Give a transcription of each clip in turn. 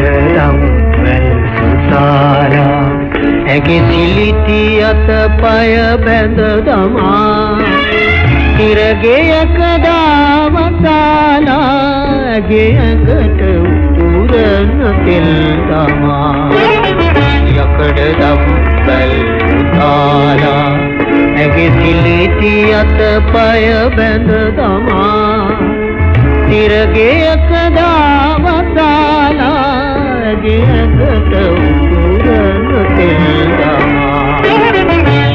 දම් වැල් සුතාරා ඇගේ සිලිති අත පය බැඳ දමා. තිරගේයක දාවතාලා ඇගේ ඇඟට උතුරන තෙල් දමා. යකඩ දම් වැල් සුතාරා ඇගේ සිලිති අත පය බැඳ දමා. තිරගේයක දාවතාලා ඇගේ ඇඟට උතුරන තෙල් දමා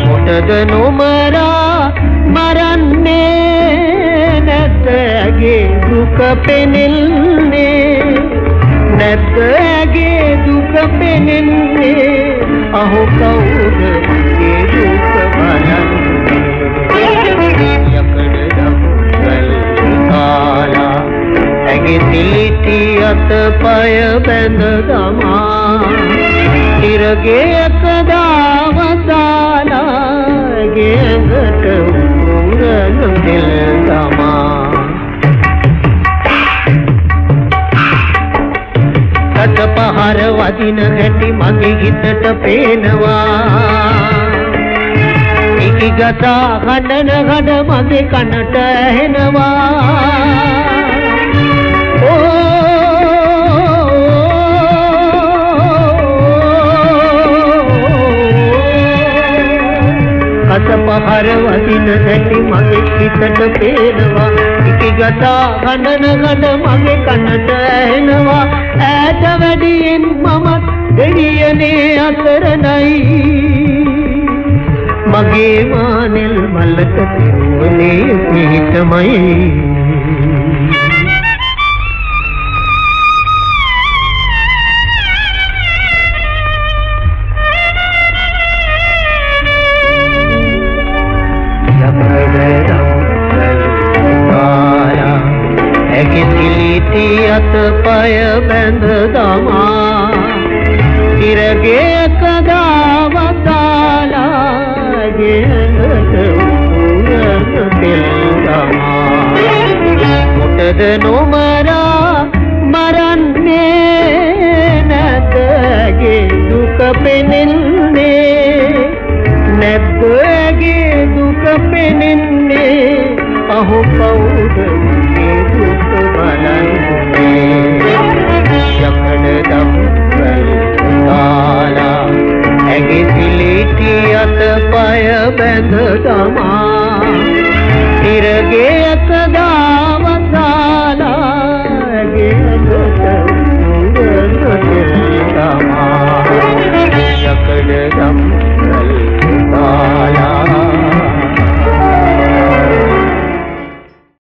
මොටද නොමරා මරන්නේ නැත ඇගේ දුක පෙනෙන්නේ? නැත ඇගේ දුක පෙනෙන්නේ? අහෝ කවුද තිලිටි අත පය බැඳ දමා. තිරගේයක දාවතාලාගේ ඇඟට උරන තෙල් දමා. කට පහර වදින හැටි මගේ හිතට පේනවා. ඉකි ගසා හඬන හඬ මගේ කනට ඇහෙනවා. කස පහර වදින හැටි මගේ හිතට පේනවා. ඉකි ගසා හඬන හඬ මගේ කනට ඇහෙනවා. ඈත වැඩියෙන් මමත් දෙවියනේ අසරණයි මගේ මානෙල් මල්ලක තිරුවනේ පිහිටමයි. ඇගේ සිලිති අත පය බැඳ දමා ඉරගේක දාවතාලාගේ ඇඟට උරන තෙල් දමා. මොටද නොමරා මරන්නේ නැත ඇගේ දුක පෙනෙන්නේ නැත් ඇගේ දුක පෙනෙන්නේ අහෝ කවුද? పెదడమా